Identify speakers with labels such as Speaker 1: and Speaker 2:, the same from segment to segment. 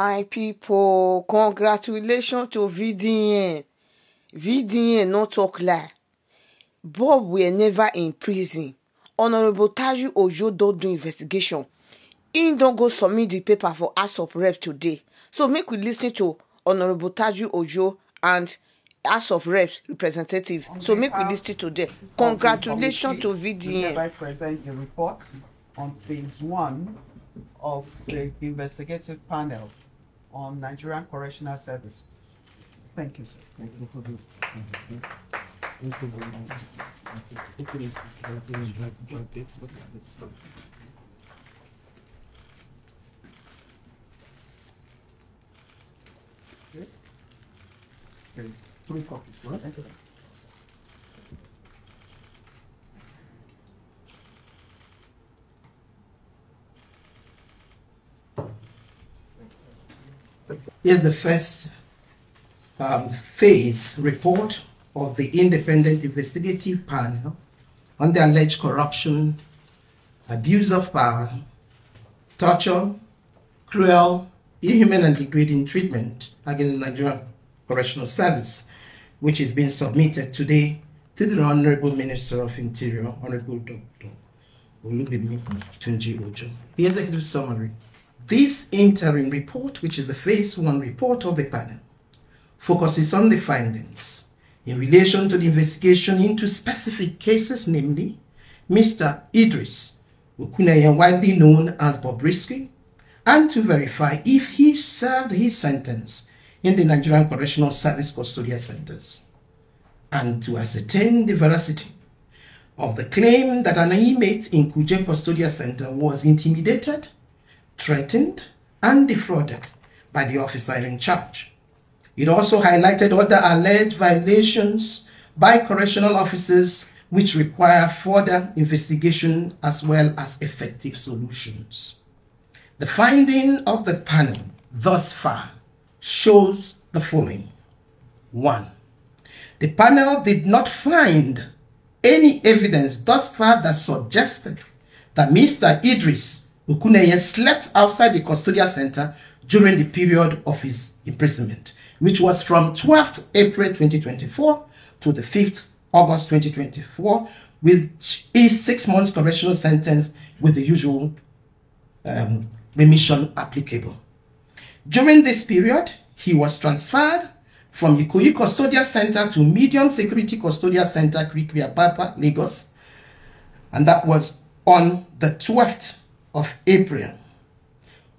Speaker 1: My people, congratulations to VDN. VDN no talk lie. Bob were never in prison. Honorable Taju Ojo don do investigation. He don go submit the paper for House of Rep today. So make we listen to Honorable Taju Ojo and House of Rep representative.
Speaker 2: On
Speaker 1: So make we listen to them. Congratulations to VDN.
Speaker 2: present the report on phase one of the investigative panel on Nigerian Correctional Services. Thank you, sir. Okay, Three copies, right?
Speaker 3: Here's the first um, phase report of the independent investigative panel on the alleged corruption, abuse of power, torture, cruel, inhuman, and degrading treatment against the Nigerian Correctional Service, which is being submitted today to the Honorable Minister of Interior, Honorable Dr. Olubunmi Tunji Ojo. The executive summary. This interim report, which is the phase one report of the panel, focuses on the findings in relation to the investigation into specific cases, namely Mr. Idris Okuneye, widely known as Bob Bobrisky, and to verify if he served his sentence in the Nigerian Correctional Service custodial centers, and to ascertain the veracity of the claim that an inmate in Kuje Custodial Center was intimidated, threatened, and defrauded by the officer in charge. It also highlighted other alleged violations by correctional officers which require further investigation as well as effective solutions. The finding of the panel thus far shows the following. 1. The panel did not find any evidence thus far that suggested that Mr. Idris Okuneye slept outside the custodial center during the period of his imprisonment, which was from 12th April 2024 to the 5th August 2024, with a six months correctional sentence with the usual um, remission applicable. During this period, he was transferred from Ikoyi Custodial Center to Medium Security Custodial Center, Kirikiri Apapa, Lagos, and that was on the 12th of April.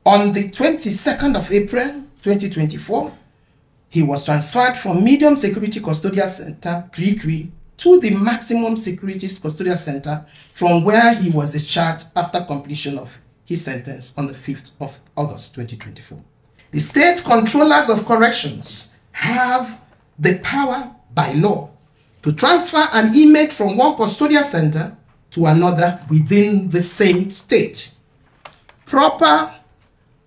Speaker 3: On the 22nd of April 2024, he was transferred from Medium Security Custodial Center, Kirikiri, to the Maximum Security Custodial Center, from where he was discharged after completion of his sentence on the 5th of August 2024. The state controllers of corrections have the power by law to transfer an inmate from one custodial center to another within the same state. Proper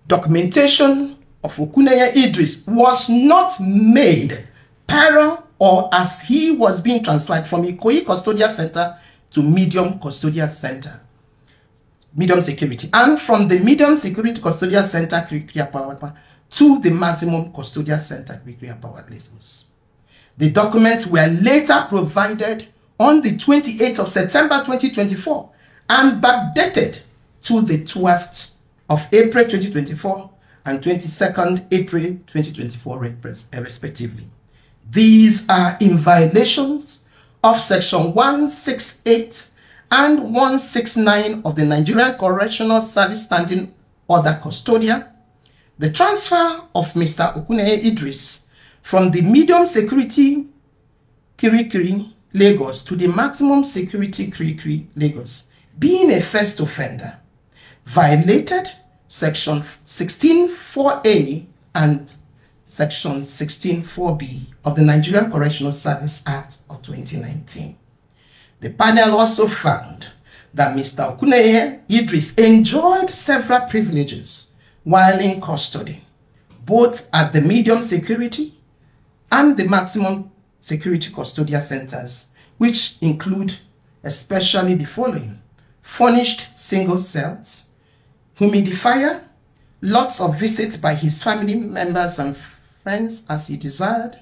Speaker 3: documentation of Okuneye Idris was not made prior or as he was being transferred from Ikoyi Custodial Center to Medium Custodial Center medium security and from the medium security custodial center to the maximum custodial center Kirikiri Apapa Lagos. The documents were later provided on the 28th of September 2024 and backdated to the 12th of April 2024 and 22nd April 2024 uh, respectively. These are in violations of section 168 and 169 of the Nigerian Correctional Service Standing Order Custodia, the transfer of Mr. Okuneye Idris from the medium security Kirikiri, Lagos to the maximum security Kirikiri, Lagos, being a first offender, violated section 164A and section 164B of the Nigerian Correctional Service Act of 2019. The panel also found that Mr. Okuneye Idris enjoyed several privileges while in custody, both at the medium security and the maximum security custodial centers, which include especially the following furnished single cells, humidifier, lots of visits by his family members and friends as he desired,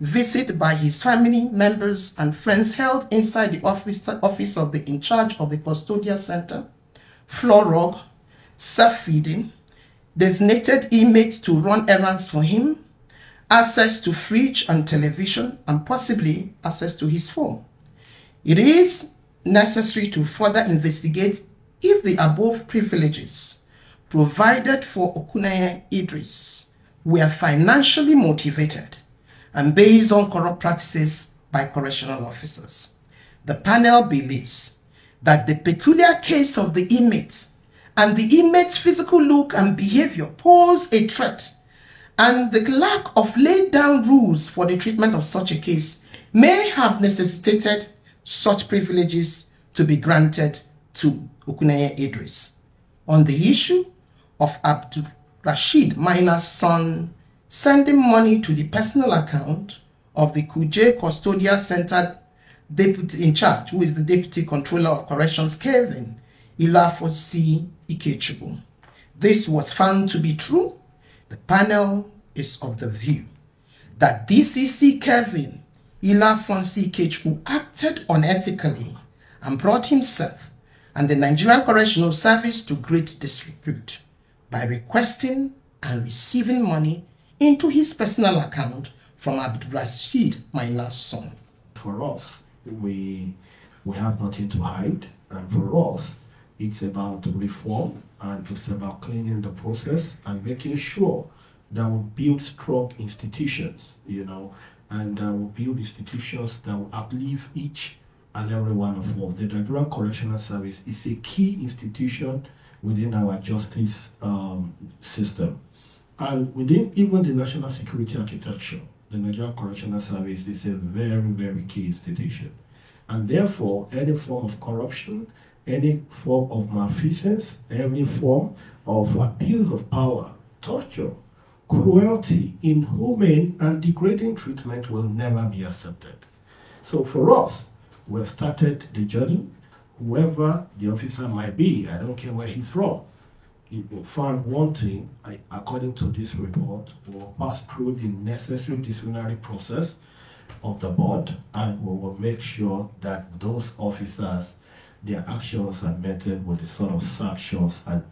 Speaker 3: visit by his family members and friends held inside the office, office of the in charge of the custodial center, floor rug, self-feeding, designated inmates to run errands for him, access to fridge and television, and possibly access to his phone. It is necessary to further investigate if the above privileges provided for Okuneye Idris were financially motivated and based on corrupt practices by correctional officers. The panel believes that the peculiar case of the inmate and the inmate's physical look and behavior pose a threat and the lack of laid down rules for the treatment of such a case may have necessitated such privileges to be granted to Okuneye Idris. On the issue of Abdul Rashid Maina's son sending money to the personal account of the Kuje Custodial Center deputy in charge, who is the deputy controller of corrections, Kevin Ilafosi Ikechukwu. This was found to be true. The panel is of the view that DCC Kevin Ilafonsi Ikechukwu acted unethically and brought himself and the Nigerian Correctional Service to great disrepute by requesting and receiving money into his personal account from Abdul Rashid Maina's son.
Speaker 4: For us, we, we have nothing to hide, and for us, it's about reform and it's about cleaning the process and making sure that we build strong institutions, you know, and uh, we build institutions that will uplift each and every one of us. The Nigerian Correctional Service is a key institution within our justice um, system. And within even the national security architecture, the Nigerian Correctional Service is a very, very key institution. And therefore, any form of corruption, any form of malfeasance, any form of abuse of power, torture, cruelty, inhumane, and degrading treatment will never be accepted. So for us, we've started the journey. Whoever the officer might be, I don't care where he's from, he found wanting, according to this report, will pass through the necessary disciplinary process of the board and we will make sure that those officers, their actions are met with the sort of sanctions and